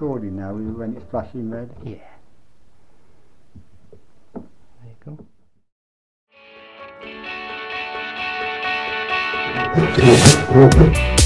recording now when it's flashing red? Yeah. There you go.